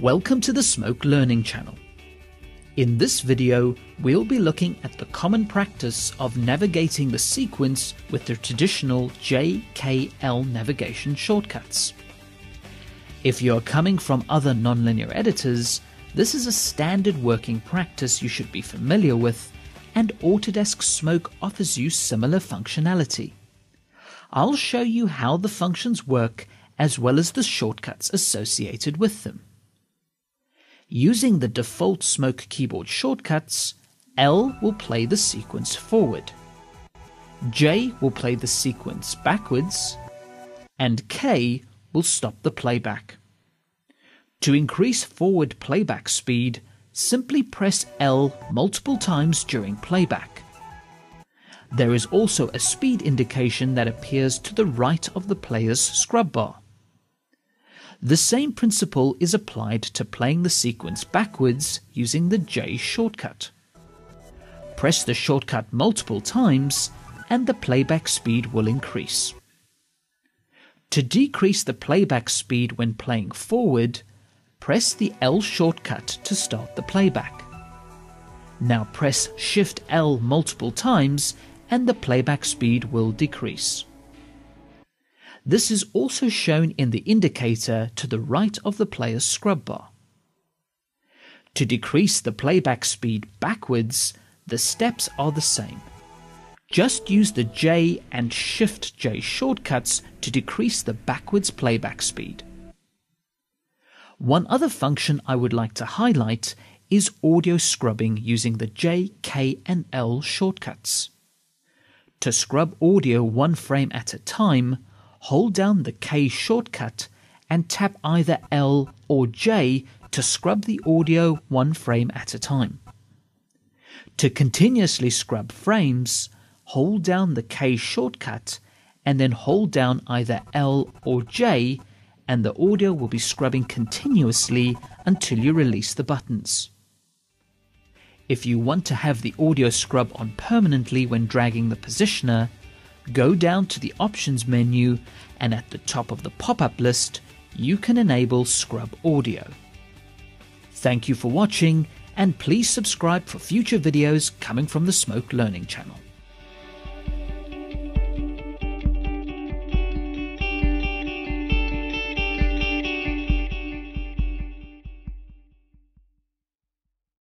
Welcome to the Smoke Learning channel. In this video, we'll be looking at the common practice of navigating the sequence with the traditional JKL navigation shortcuts. If you're coming from other nonlinear editors, this is a standard working practice you should be familiar with, and Autodesk Smoke offers you similar functionality. I'll show you how the functions work as well as the shortcuts associated with them. Using the default Smoke keyboard shortcuts, L will play the sequence forward, J will play the sequence backwards, and K will stop the playback. To increase forward playback speed, simply press L multiple times during playback. There is also a speed indication that appears to the right of the player's scrub bar. The same principle is applied to playing the sequence backwards using the J shortcut. Press the shortcut multiple times and the playback speed will increase. To decrease the playback speed when playing forward, press the L shortcut to start the playback. Now press Shift L multiple times and the playback speed will decrease. This is also shown in the indicator to the right of the player's scrub bar. To decrease the playback speed backwards, the steps are the same. Just use the J and Shift J shortcuts to decrease the backwards playback speed. One other function I would like to highlight is audio scrubbing using the J, K, and L shortcuts. To scrub audio one frame at a time, hold down the K shortcut and tap either L or J to scrub the audio one frame at a time. To continuously scrub frames, hold down the K shortcut and then hold down either L or J and the audio will be scrubbing continuously until you release the buttons. If you want to have the audio scrub on permanently when dragging the positioner, go down to the options menu and at the top of the pop-up list, you can enable scrub audio. Thank you for watching and please subscribe for future videos coming from the Smoke Learning channel.